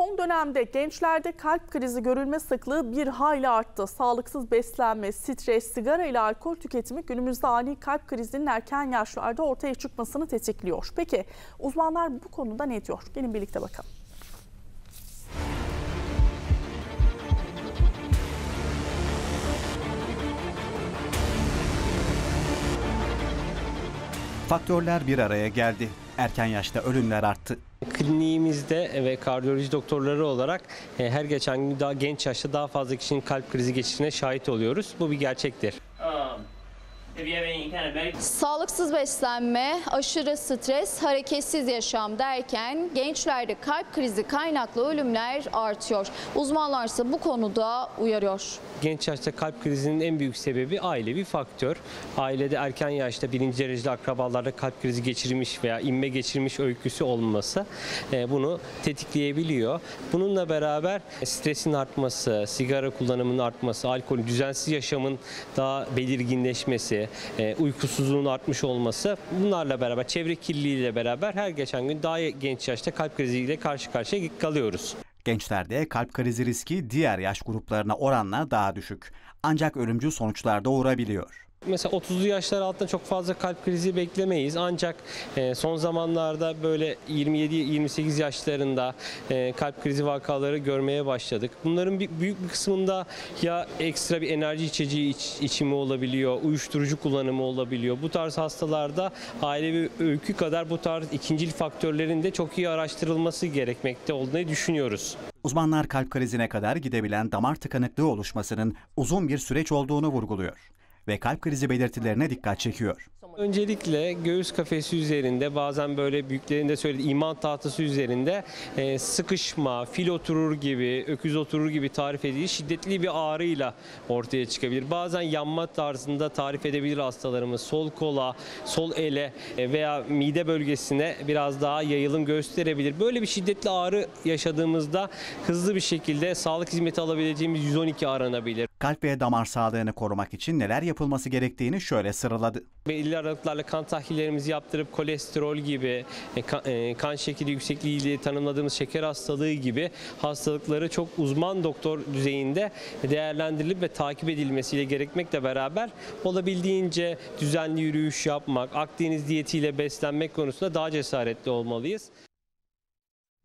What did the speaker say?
Son dönemde gençlerde kalp krizi görülme sıklığı bir hayli arttı. Sağlıksız beslenme, stres, sigara ile alkol tüketimi günümüzde ani kalp krizinin erken yaşlarda ortaya çıkmasını tetikliyor. Peki uzmanlar bu konuda ne diyor? Gelin birlikte bakalım. Faktörler bir araya geldi. Erken yaşta ölümler arttı. Kliniğimizde ve kardiyoloji doktorları olarak e, her geçen gün daha genç yaşta daha fazla kişinin kalp krizi geçirine şahit oluyoruz. Bu bir gerçektir. Sağlıksız beslenme, aşırı stres, hareketsiz yaşam derken gençlerde kalp krizi kaynaklı ölümler artıyor. Uzmanlar ise bu konuda uyarıyor. Genç yaşta kalp krizinin en büyük sebebi ailevi faktör. Ailede erken yaşta birinci dereceli akrabalarda kalp krizi geçirmiş veya inme geçirmiş öyküsü olması e, bunu tetikleyebiliyor. Bununla beraber stresin artması, sigara kullanımının artması, alkol, düzensiz yaşamın daha belirginleşmesi, e, uykusuzluğun artmış olması bunlarla beraber çevre kirliliğiyle beraber her geçen gün daha genç yaşta kalp kriziyle karşı karşıya kalıyoruz. Gençlerde kalp krizi riski diğer yaş gruplarına oranla daha düşük. Ancak ölümcül sonuçlar doğurabiliyor. Mesela 30'lu yaşlar altında çok fazla kalp krizi beklemeyiz. Ancak e, son zamanlarda böyle 27-28 yaşlarında e, kalp krizi vakaları görmeye başladık. Bunların büyük bir kısmında ya ekstra bir enerji içeceği iç, içimi olabiliyor, uyuşturucu kullanımı olabiliyor. Bu tarz hastalarda ailevi öykü kadar bu tarz ikincil faktörlerin de çok iyi araştırılması gerekmekte olduğunu düşünüyoruz. Uzmanlar kalp krizine kadar gidebilen damar tıkanıklığı oluşmasının uzun bir süreç olduğunu vurguluyor ve kalp krizi belirtilerine dikkat çekiyor. Öncelikle göğüs kafesi üzerinde bazen böyle büyüklerin de söylediği iman tahtası üzerinde e, sıkışma, fil oturur gibi, öküz oturur gibi tarif edildiği şiddetli bir ağrıyla ortaya çıkabilir. Bazen yanma tarzında tarif edebilir hastalarımız. Sol kola, sol ele e, veya mide bölgesine biraz daha yayılım gösterebilir. Böyle bir şiddetli ağrı yaşadığımızda hızlı bir şekilde sağlık hizmeti alabileceğimiz 112 aranabilir. Kalp ve damar sağlığını korumak için neler yapılması gerektiğini şöyle sıraladı. Belirli aralıklarla kan tahlillerimizi yaptırıp kolesterol gibi, e, e, kan şekeri yüksekliğiyle tanımladığımız şeker hastalığı gibi hastalıkları çok uzman doktor düzeyinde değerlendirilip ve takip edilmesiyle gerekmekle beraber olabildiğince düzenli yürüyüş yapmak, Akdeniz diyetiyle beslenmek konusunda daha cesaretli olmalıyız.